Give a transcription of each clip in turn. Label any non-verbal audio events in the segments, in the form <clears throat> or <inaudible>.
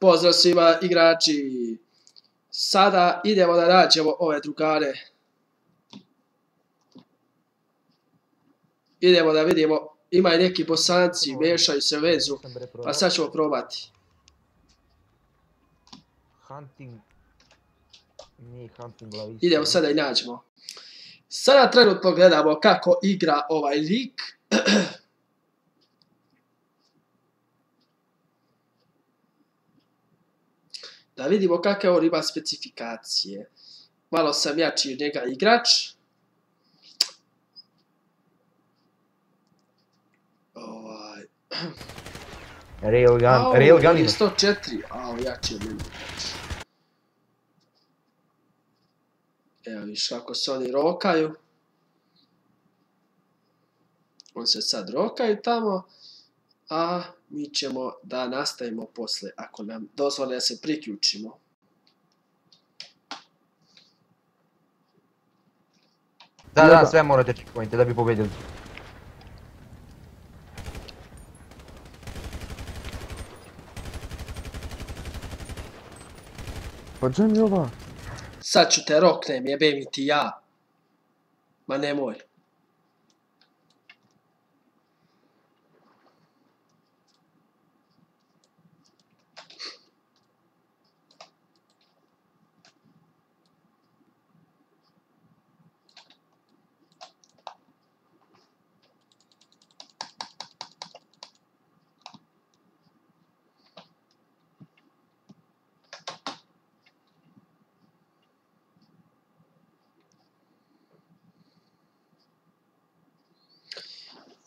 Pozdrav svima igrači. Sada idemo da nađemo ove drugare. Idemo da vidimo, ima i neki bosanci, mešaju se vezu, pa sad ćemo probati. Hunting... Nije hunting. Idemo sada i nađemo. Sada trenutno gledamo kako igra ovaj lik. <clears throat> da vidimo kakve on ima specifikacije. Malo sam jači od njega igrač. Ovaj... Railgun, Au, railgun ima. 104, a jači od mene. Evo viš kako se oni rokaju. On se sad rokaju tamo, a mi ćemo da nastavimo posle, ako nam dozvole da se priključimo. Da, da, sve morate checkpointe da bi pobedili. Pa gdje mi ova? Sad ću te roknem, jebe mi ti ja. Ma nemoj.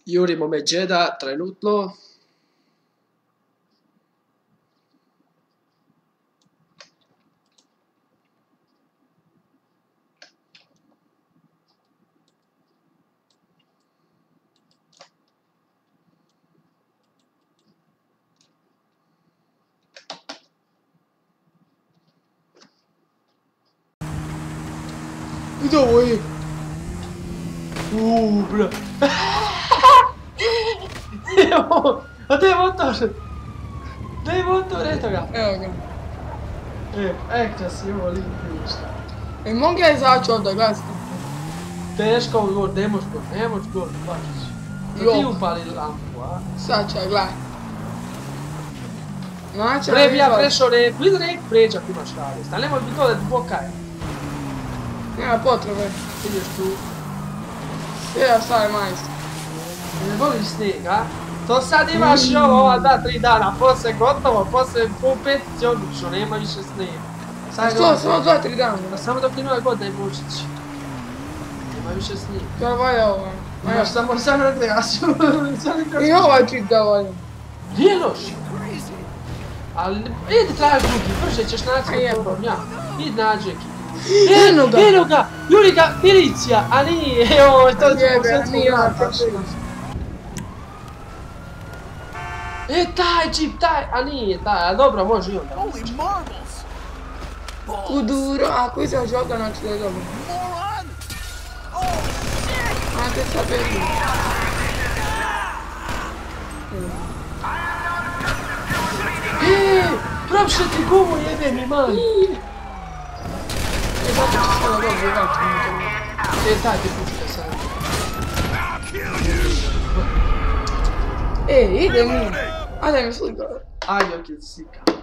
Jurimo Međeda trenutno. Gdje ovo je? Evo, a gdje je motor? Gdje je motor, eto ga. Evo ga. E, ekta si ovo lipi ništa. E, mogu ja izaći ovdje, gledaj Teško ovo gor, ne moš gor, ne moš gor. Da ti upali lampu, a? Sad ja, gledaj. Znači, Pre ja prešao reku, ili reku pređa ako imaš radost, ali nemoj bi to da ti pokaje. Nema potrebe. Ideš tu, Ja stavi majstor. ne voliš snijeg, a? To sad imaš i ovo, ova dva, tri dana, posle gotovo, posle pol petici odlično, nema više snijega. Sad Što, samo dva, tri dana. Pa samo dok je nova godina i Božić. Nema više snijega. To je valja ovo. Imaš samo sam. Sad <laughs> I ovaj čip da voljam. Nije loš. Ali, idi traži drugi, brže ćeš naći problem, ja. Idi nađi neki. Eno ga. Eno ga, Juri ga, milicija, a nije, <laughs> evo, to ćemo sve nije svog on rata. tako. E, taj čip, taj, a nije taj, a dobro, može i onda. Holy marbles! Balls! Kuduro, ako izađe ovdje, znači da je dobro. Moron! Oh, shit! A te sad beži. E, propše ti gumu jebe mi mali. E, zato će sada dobro izaći. E, taj ti pušta sad. E, ide mi. Ajde mi slika. Ajde, ok, slika.